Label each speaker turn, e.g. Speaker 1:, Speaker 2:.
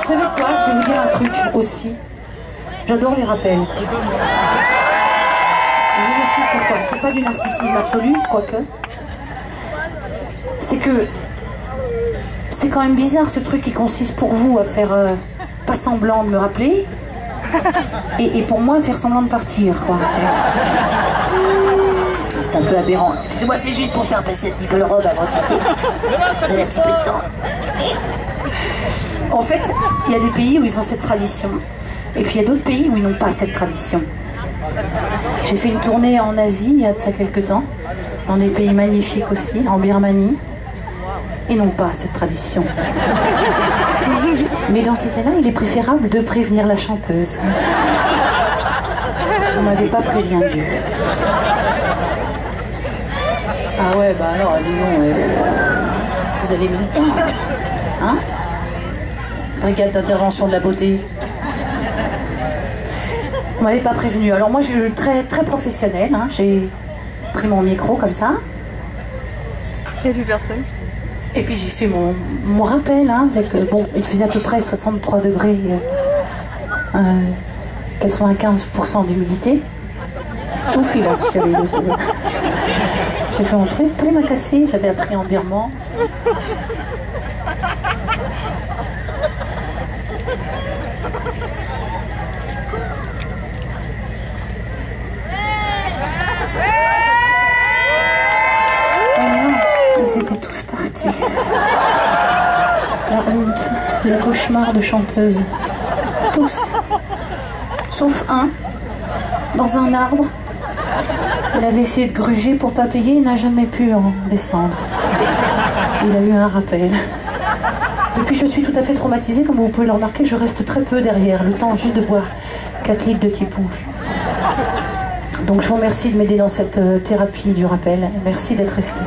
Speaker 1: Vous savez quoi Je vais vous dire un truc aussi. J'adore les rappels. Je vous explique pourquoi. C'est pas du narcissisme absolu, quoique. C'est que c'est quand même bizarre ce truc qui consiste pour vous à faire euh, pas semblant de me rappeler et, et pour moi à faire semblant de partir. quoi. C'est- un peu aberrant. Excusez-moi, c'est juste pour faire passer un petit peu le robe avant de chanter. Vous avez un petit peu de temps. En fait, il y a des pays où ils ont cette tradition. Et puis il y a d'autres pays où ils n'ont pas cette tradition. J'ai fait une tournée en Asie il y a de ça quelques temps, dans des pays magnifiques aussi, en Birmanie. Ils n'ont pas cette tradition. Mais dans ces cas-là, il est préférable de prévenir la chanteuse. On m'avait pas prévenu. Ah ouais, bah alors, vous avez mis le temps. Hein Brigade d'intervention de la beauté. On m'avait pas prévenu. Alors moi, je suis très, très professionnelle. hein. J'ai pris mon micro comme ça.
Speaker 2: Il n'y a plus personne.
Speaker 1: Et puis j'ai fait mon, mon rappel, hein, avec, euh, bon, il faisait à peu près 63 degrés, euh, euh, 95% d'humidité. Tout fil, si j'avais J'ai fait mon truc, tout m'a cassé, j'avais appris en birman. Là, ils étaient tous partis. La honte, le cauchemar de chanteuse. Tous. Sauf un, dans un arbre. Il avait essayé de gruger pour pas payer, il n'a jamais pu en descendre. Il a eu un rappel. Depuis, je suis tout à fait traumatisée, comme vous pouvez le remarquer, je reste très peu derrière, le temps juste de boire 4 litres de tiponge. Donc je vous remercie de m'aider dans cette euh, thérapie du rappel. Merci d'être resté.